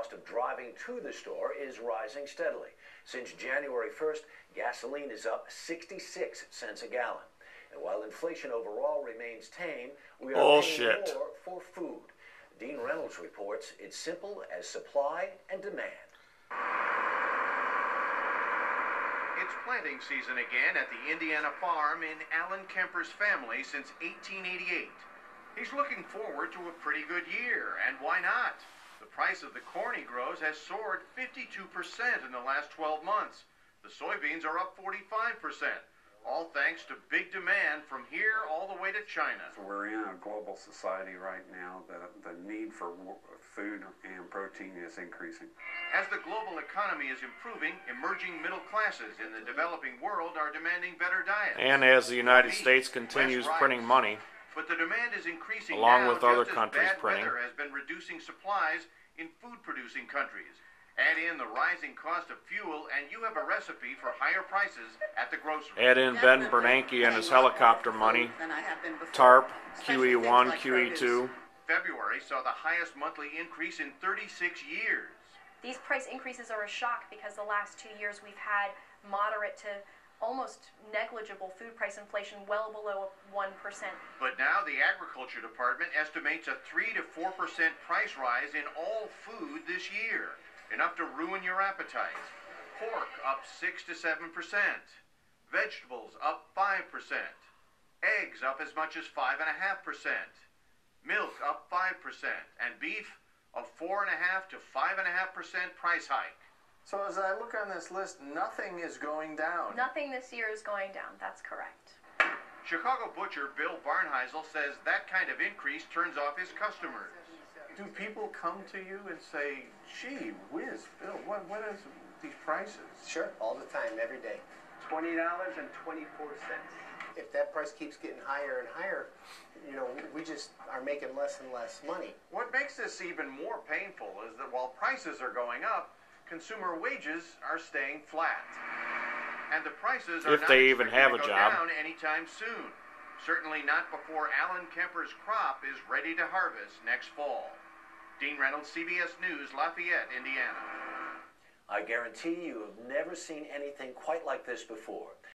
cost of driving to the store is rising steadily. Since January 1st, gasoline is up 66 cents a gallon. And while inflation overall remains tame, we are Bullshit. paying more for food. Dean Reynolds reports it's simple as supply and demand. It's planting season again at the Indiana farm in Alan Kemper's family since 1888. He's looking forward to a pretty good year, and why not? The price of the corn he grows has soared 52% in the last 12 months. The soybeans are up 45%, all thanks to big demand from here all the way to China. So We're in a global society right now. The, the need for food and protein is increasing. As the global economy is improving, emerging middle classes in the developing world are demanding better diets. And as the United States continues printing money, But the demand is increasing Along now, with other just as countries bad printing. weather has been reducing supplies in food-producing countries. Add in the rising cost of fuel, and you have a recipe for higher prices at the grocery. add in Ben Bernanke and his helicopter money, Than I have been before. TARP, QE1, like. QE2. February saw the highest monthly increase in 36 years. These price increases are a shock because the last two years we've had moderate to almost negligible food price inflation well below 1%. But now the Agriculture Department estimates a 3 to 4% price rise in all food this year, enough to ruin your appetite. Pork up 6 to 7%, vegetables up 5%, eggs up as much as 5.5%, milk up 5%, and beef a 4.5 to 5.5% price hike. So as I look on this list, nothing is going down. Nothing this year is going down. That's correct. Chicago butcher Bill Barnheisel says that kind of increase turns off his customers. Do people come to you and say, "Gee whiz, Bill, what what is these prices?" Sure, all the time, every day. Twenty dollars and twenty-four cents. If that price keeps getting higher and higher, you know, we just are making less and less money. What makes this even more painful is that while prices are going up, consumer wages are staying flat. And the prices are If not they even have to a go job. down anytime soon. Certainly not before Alan Kemper's crop is ready to harvest next fall. Dean Reynolds, CBS News, Lafayette, Indiana. I guarantee you have never seen anything quite like this before.